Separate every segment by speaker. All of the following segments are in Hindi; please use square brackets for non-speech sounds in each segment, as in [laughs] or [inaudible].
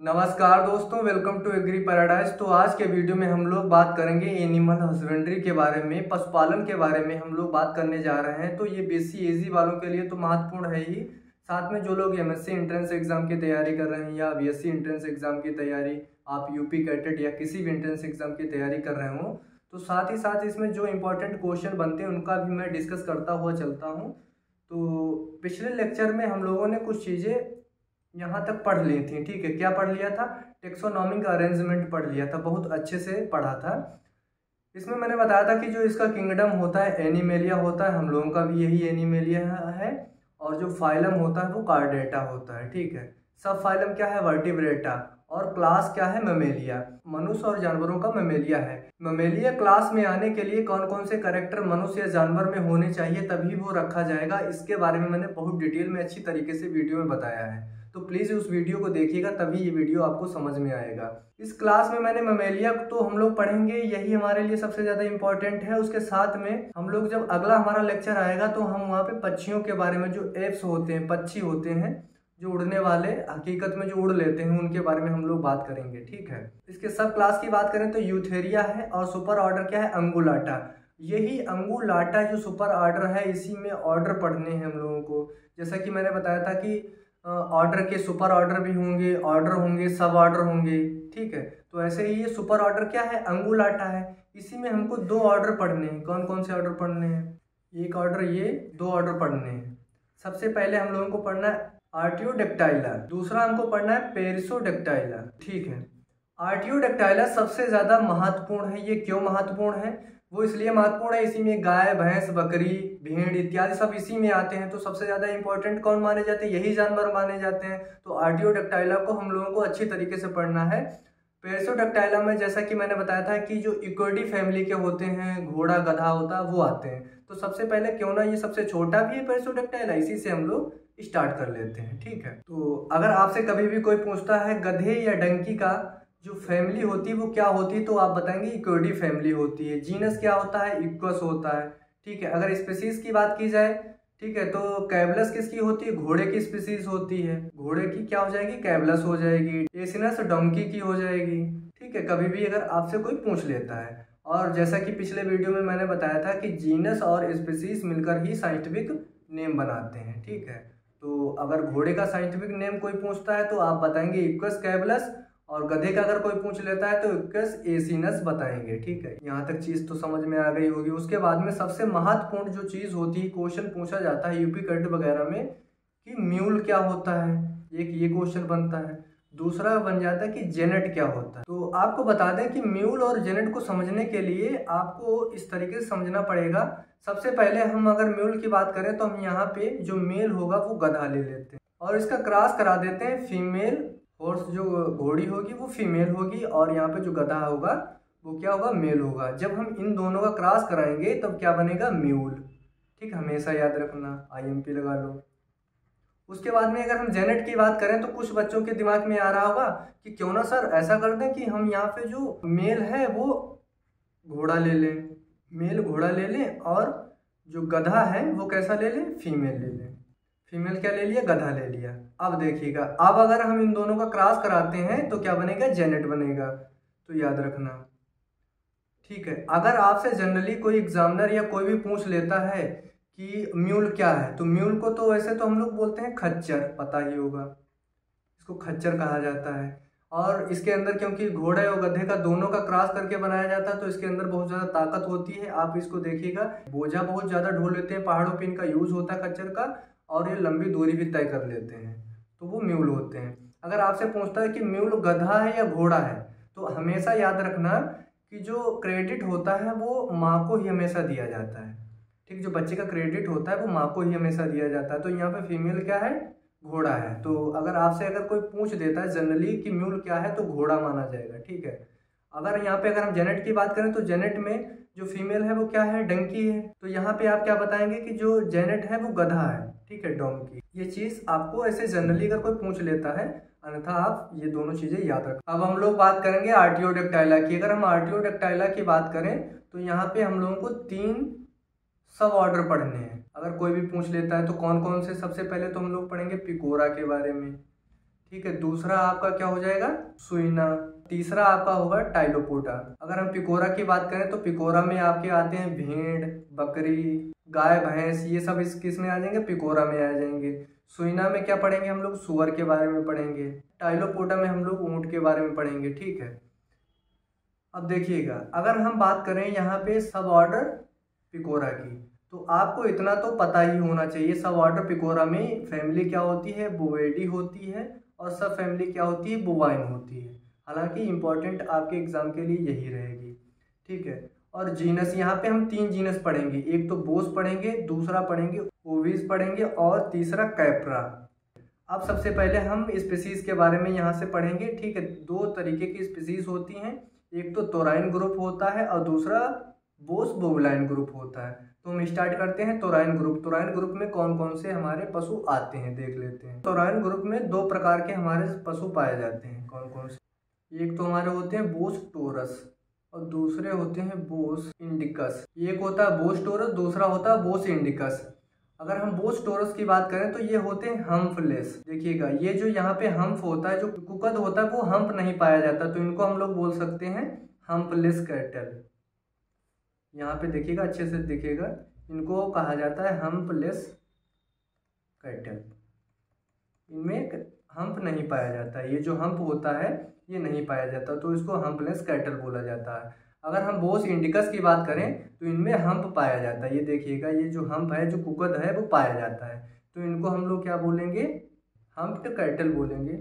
Speaker 1: नमस्कार दोस्तों वेलकम टू एग्री पैराडाइज तो आज के वीडियो में हम लोग बात करेंगे एनिमल हस्बेंड्री के बारे में, पशुपालन के बारे में हम लोग बात करने जा रहे हैं। तो ये बेसी एजी वालों के लिए तो महत्वपूर्ण है ही। साथ में जो लोग एमएससी एंट्रेंस एग्ज़ाम की तैयारी कर रहे हैं या बीएससी एंट्रेंस एग्ज़ाम की तैयारी, आप यूपी कैटेड या किसी भी एंट्रेंस एग्ज़ाम की तैयारी कर रहे हो तो साथ ही साथ इसमें जो इंपॉर्टेंट क्वेश्चन बनते हैं, उनका भी मैं डिस्कस करता हुआ चलता हूँ। तो पिछले लेक्चर में हम लोगों ने कुछ चीज़ें यहाँ तक पढ़ ली थी, ठीक है? क्या पढ़ लिया था? टेक्सोनॉमिक अरेंजमेंट पढ़ लिया था, बहुत अच्छे से पढ़ा था। इसमें मैंने बताया था कि जो इसका किंगडम होता है एनिमेलिया होता है, हम लोगों का भी यही एनिमेलिया है, और जो फाइलम होता है, वो कार्डेटा होता है, ठीक है? सब फाइलम क्या है? वर्टिब्रेटा और क्लास क्या है? ममेलिया मनुष्य और जानवरों का ममेलिया है। ममेलिया क्लास में आने के लिए कौन कौन से करेक्टर मनुष्य या जानवर में होने चाहिए, तभी वो रखा जाएगा। इसके बारे में मैंने बहुत डिटेल में अच्छी तरीके से वीडियो में बताया है। तो प्लीज़ उस वीडियो को देखिएगा, तभी ये वीडियो आपको समझ में आएगा। इस क्लास में मैंने ममेलिया तो हम लोग पढ़ेंगे, यही हमारे लिए सबसे ज़्यादा इंपॉर्टेंट है। उसके साथ में हम लोग जब अगला हमारा लेक्चर आएगा तो हम वहाँ पे पक्षियों के बारे में जो एप्स होते हैं, पक्षी होते हैं, जो उड़ने वाले, हकीकत में जो उड़ लेते हैं, उनके बारे में हम लोग बात करेंगे, ठीक है? इसके सब क्लास की बात करें तो यूथेरिया है और सुपर ऑर्डर क्या है? अंगुलाटा। यही अंगुलाटा जो सुपर ऑर्डर है, इसी में ऑर्डर पढ़ने हैं हम लोगों को। जैसा कि मैंने बताया था कि ऑर्डर के सुपर ऑर्डर भी होंगे ऑर्डर होंगे सब ऑर्डर होंगे, ठीक है? तो ऐसे ही ये सुपर ऑर्डर क्या है? अंगुल आटा है। इसी में हमको दो ऑर्डर पढ़ने हैं। कौन कौन से ऑर्डर पढ़ने हैं? एक ऑर्डर ये, दो ऑर्डर पढ़ने हैं। सबसे पहले हम लोगों को पढ़ना है आर्टियो डेक्टाइला दूसरा हमको पढ़ना है पेरिसो डेक्टाइला ठीक है? आर्टियो डेक्टाइला सबसे ज़्यादा महत्वपूर्ण है। ये क्यों महत्वपूर्ण है? वो इसलिए महत्वपूर्ण है, इसी में गाय, भैंस, बकरी, भेड़ इत्यादि सब इसी में आते हैं। तो सबसे ज़्यादा इंपॉर्टेंट कौन माने जाते हैं? यही जानवर माने जाते हैं। तो आर्टियोडक्टाइला को हम लोगों को अच्छी तरीके से पढ़ना है। पेरिसोडक्टाइला में जैसा कि मैंने बताया था कि जो इक्वडी फैमिली के होते हैं, घोड़ा, गधा होता है वो आते हैं। तो सबसे पहले क्यों ना ये सबसे छोटा भी है पेरिसोडक्टाइला इसी से हम लोग स्टार्ट कर लेते हैं, ठीक है? तो अगर आपसे कभी भी कोई पूछता है गधे या डंकी का जो फैमिली होती है वो क्या होती है तो आप बताएँगे इक्वडी फैमिली होती है। जीनस क्या होता है? इक्वस होता है। ठीक है, अगर स्पेसीज की बात की जाए, ठीक है तो कैबलस किसकी होती है? घोड़े की स्पीसीज होती है। घोड़े की क्या हो जाएगी? कैबलस हो जाएगी। एसिनस डोंकी की हो जाएगी। ठीक है, कभी भी अगर आपसे कोई पूछ लेता है, और जैसा कि पिछले वीडियो में मैंने बताया था कि जीनस और स्पीसीज मिलकर ही साइंटिफिक नेम बनाते हैं, ठीक है। तो अगर घोड़े का साइंटिफिक नेम कोई पूछता है तो आप बताएँगे इक्वस कैबलस और गधे का अगर कोई पूछ लेता है तो इक्कस एसीनस बताएँगे, ठीक है? यहाँ तक चीज़ तो समझ में आ गई होगी। उसके बाद में सबसे महत्वपूर्ण जो चीज़ होती है क्वेश्चन पूछा जाता है यूपी कट वगैरह में कि म्यूल क्या होता है? एक ये क्वेश्चन बनता है। दूसरा बन जाता है कि जेनेट क्या होता है। तो आपको बता दें कि म्यूल और जेनेट को समझने के लिए आपको इस तरीके से समझना पड़ेगा। सबसे पहले हम अगर म्यूल की बात करें तो हम यहाँ पे जो मेल होगा वो गधा ले लेते हैं। और इसका क्रॉस करा देते हैं फीमेल हॉर्स जो घोड़ी होगी वो फीमेल होगी और यहाँ पे जो गधा होगा, वो क्या होगा? मेल होगा। जब हम इन दोनों का क्रॉस कराएँगे, तब क्या बनेगा? म्यूल ठीक, हमेशा याद रखना। आईएमपी लगा लो। उसके बाद में अगर हम जेनेट की बात करें तो कुछ बच्चों के दिमाग में आ रहा होगा कि क्यों ना सर ऐसा कर दें कि हम यहाँ पे जो मेल है, वो घोड़ा ले लें। मेल घोड़ा ले लें और जो गधा है, वो कैसा ले लें? फीमेल ले लें। फीमेल क्या ले लिया? गधा ले लिया। अब देखिएगा, अब अगर हम इन दोनों का क्रॉस कराते हैं तो क्या बनेगा? जेनेट बनेगा। तो याद रखना। ठीक है, अगर आपसे जनरली कोई एग्जामिनर या कोई भी पूछ लेता है कि म्यूल क्या है तो म्यूल को तो वैसे तो हम लोग बोलते हैं खच्चर, पता ही होगा। इसको खच्चर कहा जाता है। और इसके अंदर क्योंकि घोड़े और गधे का दोनों का क्रॉस करके बनाया जाता है तो इसके अंदर बहुत ज़्यादा ताकत होती है। आप इसको देखिएगा, बोझा बहुत ज़्यादा ढोल लेते हैं, पहाड़ों पे इनका यूज़ होता है खच्चर का और ये लंबी दूरी भी तय कर लेते हैं तो वो म्यूल होते हैं। अगर आपसे पूछता है कि म्यूल गधा है या घोड़ा है तो हमेशा याद रखना कि जो क्रेडिट होता है वो माँ को ही हमेशा दिया जाता है। ठीक, जो बच्चे का क्रेडिट होता है वो माँ को ही हमेशा दिया जाता है। तो यहाँ पे फीमेल क्या है? घोड़ा है। तो अगर आपसे अगर कोई पूछ देता है जनरली कि म्यूल क्या है तो घोड़ा माना जाएगा। ठीक है? अगर यहाँ पे अगर हम जेनेट की बात करें तो जेनेट में जो फीमेल है वो क्या है? डंकी है। तो यहाँ पे आप क्या बताएँगे कि जो जेनेट है वो गधा है। ठीक है डोंकी ये चीज़ आपको ऐसे जनरली अगर कोई पूछ लेता है, अन्यथा आप ये दोनों चीज़ें याद रखें। अब हम लोग बात करेंगे आर्टियोडेक्टाइला की। अगर हम आर्टियोडेक्टाइला की बात करें तो यहाँ पे हम लोगों को तीन सब ऑर्डर पढ़ने हैं। अगर कोई भी पूछ लेता है तो कौन कौन से? सबसे पहले तो हम लोग पढ़ेंगे पिकोरा के बारे में। ठीक है, दूसरा आपका क्या हो जाएगा? सुइना तीसरा आपका होगा टाइलोपोटा अगर हम पिकोरा की बात करें तो पिकोरा में आपके आते हैं भेड़, बकरी, गाय, भैंस, ये सब इस किसमें आ जाएँगे? पिकोरा में आ जाएँगे। सुइना में क्या पढ़ेंगे हम लोग? सुअर के बारे में पढ़ेंगे। टाइलोपोटा में हम लोग ऊँट के बारे में पढ़ेंगे, ठीक है? अब देखिएगा, अगर हम बात करें यहाँ पे सब ऑर्डर पिकोरा की तो आपको इतना तो पता ही होना चाहिए, सब ऑर्डर पिकोरा में फैमिली क्या होती है? बोवेडी होती है और सब फैमिली क्या होती है? बोवाइन होती है। हालाँकि इंपॉर्टेंट आपके एग्ज़ाम के लिए यही रहेगी, ठीक है? और जीनस यहाँ पे हम तीन जीनस पढ़ेंगे। एक तो बोस पढ़ेंगे, दूसरा पढ़ेंगे ओविस पढ़ेंगे और तीसरा कैप्रा अब सबसे पहले हम स्पीसीज के बारे में यहाँ से पढ़ेंगे, ठीक है? दो तरीके की स्पीसीज होती हैं। एक तो तोराइन ग्रुप होता है और दूसरा बोस बोवलाइन ग्रुप होता है। तो हम स्टार्ट करते हैं तोराइन ग्रुप तोराइन ग्रुप में कौन कौन से हमारे पशु आते हैं, देख लेते हैं। तोराइन ग्रुप में दो प्रकार के हमारे पशु पाए जाते हैं कौन कौन से? एक तो हमारे होते हैं बोस टोरस और दूसरे होते हैं बोस इंडिकस। एक होता है बोस टोरस, दूसरा होता है बोस इंडिकस। अगर हम बोस टोरस की बात करें तो ये होते हैं हम्फलेस। देखिएगा, ये जो यहाँ पे हम्फ होता है, जो कुकद होता है, वो हम्प नहीं पाया जाता तो इनको हम लोग बोल सकते हैं हम्पलेस कैटल यहाँ पे देखिएगा, अच्छे से देखिएगा, इनको कहा जाता है हम्पलेस कैटल इनमें हम्प नहीं पाया जाता, ये जो हम्प होता है, ये नहीं पाया जाता तो इसको हम्पलेस कैटल बोला जाता है। अगर हम बोस इंडिकस की बात करें तो इनमें हम्प पाया जाता है। ये देखिएगा, ये जो हम्प है, जो कुकद है, वो पाया जाता है। तो इनको हम लोग क्या बोलेंगे? हम्प्ड कैटल बोलेंगे।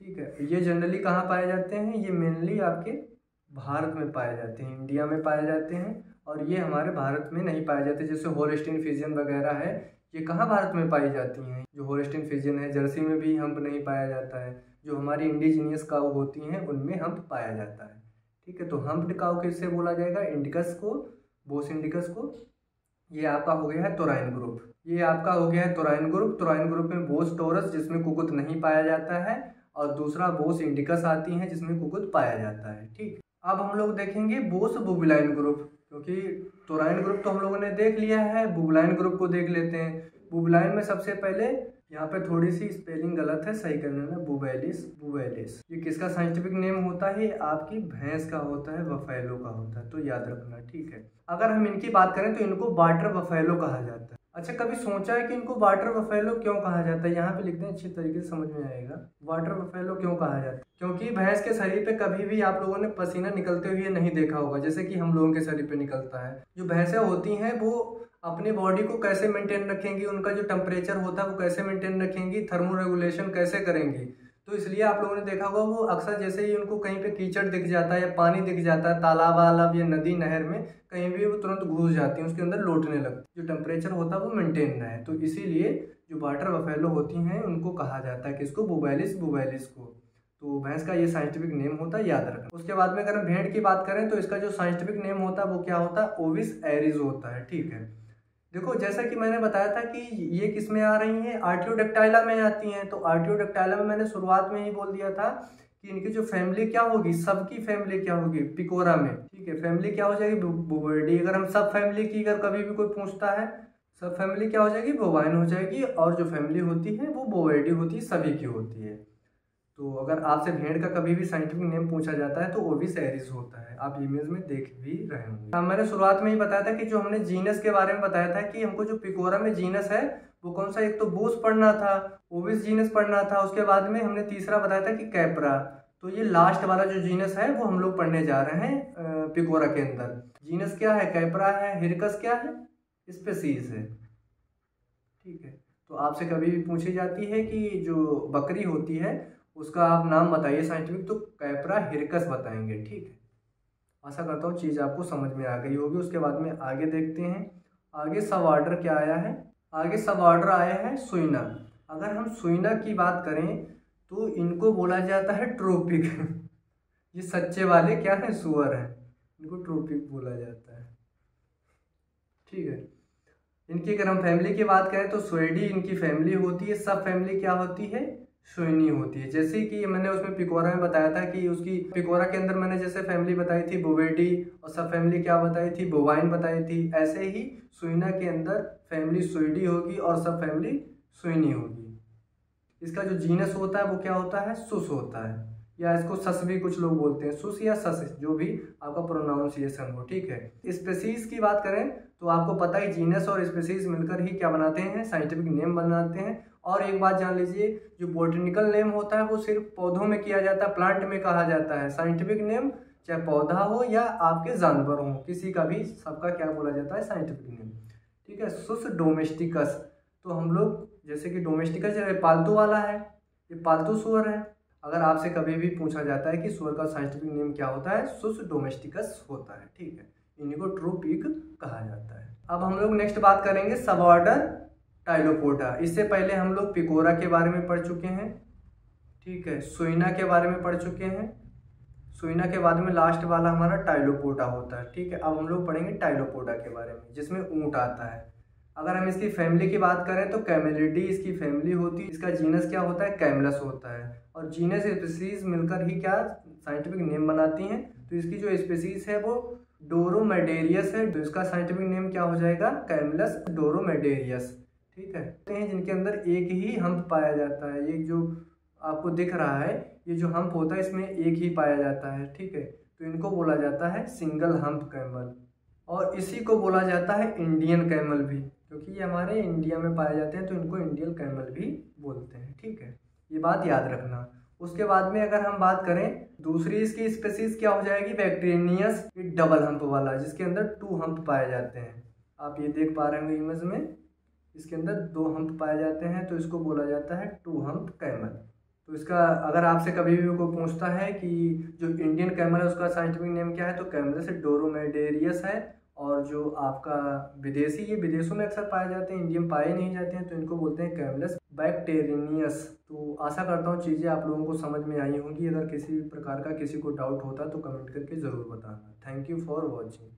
Speaker 1: ठीक है, ये जनरली कहाँ पाए जाते हैं? ये मेनली आपके भारत में पाए जाते हैं, इंडिया में पाए जाते हैं, और ये हमारे भारत में नहीं पाए जाते, जैसे होलेस्टीन फिजियन वगैरह है ये कहाँ भारत में पाई जाती हैं? जो होलेस्टीन फिजियन है, जर्सी में भी हम्प नहीं पाया जाता है। जो हमारी इंडिजीनियस काउ होती हैं, उनमें हम्प पाया जाता है। ठीक है तो हम्प्ड काउ किससे बोला जाएगा? इंडिकस को बोस इंडिकस को। ये आपका हो गया है तोराइन ग्रुप ये आपका हो गया है तोराइन ग्रुप तोराइन ग्रुप में बोस टोरस जिसमें कुकुत नहीं पाया जाता है, और दूसरा बोस इंडिकस आती है, जिसमें कुकुत पाया जाता है। ठीक, अब हम लोग देखेंगे बोस बुबलाइन ग्रुप क्योंकि तोराइन ग्रुप तो हम लोगों ने देख लिया है बुबलाइन ग्रुप को देख लेते हैं। बुबलाइन में सबसे पहले यहाँ पे थोड़ी सी स्पेलिंग गलत है, सही करने में बुबेलिस बुबेलिस ये किसका साइंटिफिक नेम होता है? आपकी भैंस का होता है वफैलो का होता है तो याद रखना, ठीक है। अगर हम इनकी बात करें तो इनको बाटर वफैलो कहा जाता है। अच्छा कभी सोचा है कि इनको वाटर बफेलो क्यों कहा जाता है? यहाँ पे लिखते हैं, अच्छी तरीके से समझ में आएगा। वाटर बफेलो क्यों कहा जाता है? क्योंकि भैंस के शरीर पे कभी भी आप लोगों ने पसीना निकलते हुए नहीं देखा होगा, जैसे कि हम लोगों के शरीर पे निकलता है। जो भैंसें होती हैं, वो अपनी बॉडी को कैसे मेंटेन रखेंगी? उनका जो टेम्परेचर होता है, वो कैसे मेंटेन रखेंगी? थर्मो रेगुलेशन कैसे करेंगी? तो इसलिए आप लोगों ने देखा होगा, वो अक्सर जैसे ही उनको कहीं पे कीचड़ दिख जाता है या पानी दिख जाता है, तालाब वालाब या नदी नहर में, कहीं भी वो तुरंत घुस जाती हैं, उसके अंदर लौटने लगती है। जो टेम्परेचर होता है, वो मेंटेन रहे। तो इसीलिए जो वाटर बफेलो होती हैं, उनको कहा जाता है किसको? बुबैलिस बुबैलिस को। तो भैंस का ये साइंटिफिक नेम होता है, याद रखना। उसके बाद में अगर हम भेड़ की बात करें तो इसका जो साइंटिफिक नेम होता है, वो क्या होता है? ओविस एरिज होता है, ठीक है। देखो, जैसा कि मैंने बताया था कि ये किसमें आ रही हैं? आर्टियोडेक्टाइला में आती हैं। तो आर्टियोडेक्टाइला में मैंने शुरुआत में ही बोल दिया था कि इनकी जो फैमिली क्या होगी? सबकी फैमिली क्या होगी? पिकोरा में। ठीक है फैमिली क्या हो जाएगी? बुबर्डी अगर हम सब फैमिली की अगर कभी भी कोई पूछता है, सब फैमिली क्या हो जाएगी? बोवाइन हो जाएगी। और जो फैमिली होती है, वो बोवर्डी होती है, सभी की होती है। तो अगर आपसे भेड़ का कभी भी साइंटिफिक नेम पूछा जाता है तो वो भी सैरिस होता है। आप इमेज में देख भी रहे होंगे। हाँ मैंने शुरुआत में ही बताया था कि जो हमने जीनस के बारे में बताया था कि हमको जो पिकोरा में जीनस है, वो कौन सा, एक तो बोस पढ़ना था ओविस जीनस पढ़ना था, उसके बाद में हमने तीसरा बताया था कि कैपरा तो ये लास्ट वाला जो जीनस है, वो हम लोग पढ़ने जा रहे हैं पिकोरा के अंदर। जीनस क्या है? कैपरा है हिरकस क्या है? स्पेसीज है। ठीक है। तो आपसे कभी भी पूछी जाती है कि जो बकरी होती है उसका आप नाम बताइए साइंटिफिक तो कैपरा हिरकस बताएँगे, ठीक है? आशा करता हूँ चीज़ आपको समझ में आ गई होगी। उसके बाद में आगे देखते हैं। आगे सब ऑर्डर क्या आया है? आगे सब ऑर्डर आया है सुइना। अगर हम सुइना की बात करें तो इनको बोला जाता है ट्रोपिक। [laughs] ये सच्चे वाले क्या है? सुअर हैं। इनको ट्रोपिक बोला जाता है। ठीक है। इनकी अगर हम फैमिली की बात करें तो स्वेडी इनकी फैमिली होती है, सब फैमिली क्या होती है? सुनी होती है। जैसे कि मैंने उसमें पिकोरा में बताया था कि उसकी पिकोरा के अंदर मैंने जैसे फैमिली बताई थी बोवेटी और सब फैमिली क्या बताई थी, बोवाइन बताई थी। ऐसे ही सुइना के अंदर फैमिली सुइडी होगी और सब फैमिली सुइनी होगी। इसका जो जीनस होता है, वो क्या होता है? सुस होता है। या इसको सस भी कुछ लोग बोलते हैं, सुस या सस, जो भी आपका प्रोनाउंसिएशन हो, ठीक है? स्पेसीज की बात करें तो आपको पता ही जीनस और स्पेसीज मिलकर ही क्या बनाते हैं साइंटिफिक नेम बनाते हैं। और एक बात जान लीजिए, जो बोटनिकल नेम होता है, वो सिर्फ़ पौधों में किया जाता है प्लांट में कहा जाता है। साइंटिफिक नेम चाहे पौधा हो या आपके जानवर हो, किसी का भी, सबका क्या बोला जाता है साइंटिफिक नेम ठीक है? सुस डोमेस्टिकस तो हम लोग, जैसे कि डोमेस्टिकस पालतू वाला है, ये पालतू सुअर है। अगर आपसे कभी भी पूछा जाता है कि सुअर का साइंटिफिक नेम क्या होता है, सुस डोमेस्टिकस होता है, ठीक है? इन्हीं को ट्रू पीक कहा जाता है। अब हम लोग नेक्स्ट बात करेंगे सब ऑर्डर टाइलोपोटा इससे पहले हम लोग पिकोरा के बारे में पढ़ चुके हैं, ठीक है? सोइना के बारे में पढ़ चुके हैं। सोइना के बाद में लास्ट वाला हमारा टाइलोपोटा होता है, ठीक है? अब हम लोग पढ़ेंगे टाइलोपोटा के बारे में, जिसमें ऊँट आता है। अगर हम इसकी फैमिली की बात करें तो कैमेलिडी इसकी फैमिली होती है इसका जीनस क्या होता है? कैमलस होता है। और जीनस स्पेसीज मिलकर ही क्या साइंटिफिक नेम बनाती हैं? तो इसकी जो स्पेसीज है वो डोरोमेडेरियस है। तो इसका साइंटिफिक नेम क्या हो जाएगा? कैमलस डोरोमेडेरियस ठीक है? हैं जिनके अंदर एक ही हम्प पाया जाता है। ये जो आपको दिख रहा है, ये जो हम्प होता है, इसमें एक ही पाया जाता है। ठीक है? तो इनको बोला जाता है सिंगल हम्प कैमल और इसी को बोला जाता है इंडियन कैमल भी। क्योंकि ये हमारे इंडिया में पाए जाते हैं तो इनको इंडियन कैमल भी बोलते हैं, ठीक है? ये बात याद रखना। उसके बाद में अगर हम बात करें, दूसरी इसकी स्पेसीज क्या हो जाएगी? बैक्टीरियनियस डबल हम्प वाला, जिसके अंदर टू हम्प पाए जाते हैं। आप ये देख पा रहे होंगे इमेज में, इसके अंदर दो हम्प पाए जाते हैं तो इसको बोला जाता है टू हम्प कैमल तो इसका, अगर आपसे कभी भी कोई पूछता है कि जो इंडियन कैमल है, उसका साइंटिफिक नेम क्या है? तो कैमल से डोरोमेडेरियस है। और जो आपका विदेशी, ये विदेशों में अक्सर पाए जाते हैं इंडिया में पाए नहीं जाते हैं तो इनको बोलते हैं कैमलस बैक्टेरिनियस तो आशा करता हूँ चीज़ें आप लोगों को समझ में आई होंगी। अगर किसी भी प्रकार का किसी को डाउट होता तो कमेंट करके ज़रूर बताना। Thank you for watching